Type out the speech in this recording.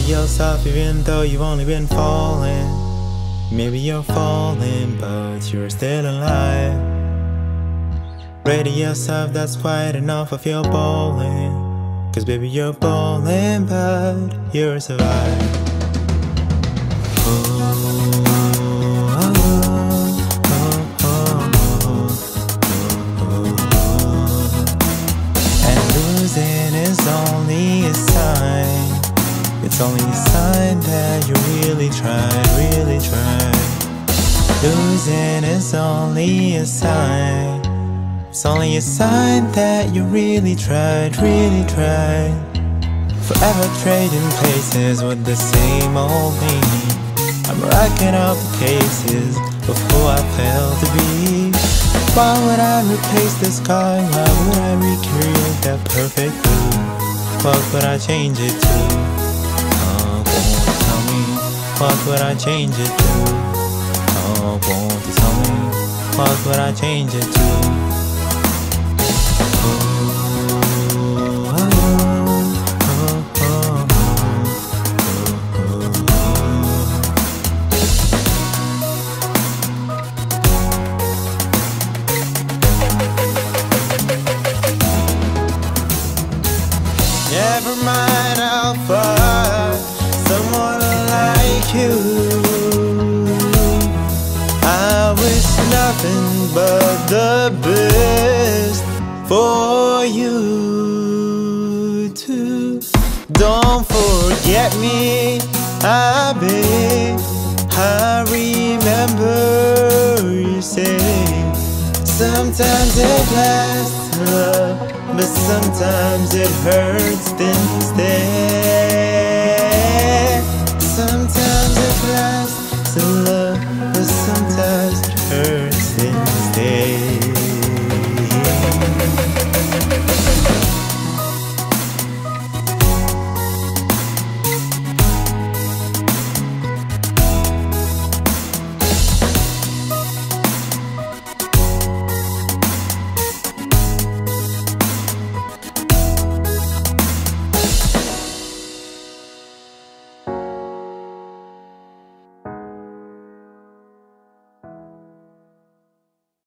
yourself even though you've only been falling. Maybe you're falling, but you're still alive. Ready yourself, that's quite enough of your bawling. Cause baby, you're bawling, but you're surviving. And It's only a sign that you really tried, really tried. Losing is only a sign. It's only a sign that you really tried, really tried. Forever trading places with the same old me. I'm racking up the cases of who I failed to be. Why would I replace this sky? Why would I recreate that perfect blue? What would I change it to? What would I change it to? Oh, won't you tell me? What would I change it to? Never mind, you. I wish nothing but the best for you too. Don't forget me, I beg. I remember you say sometimes it lasts love, but sometimes it hurts instead. Love.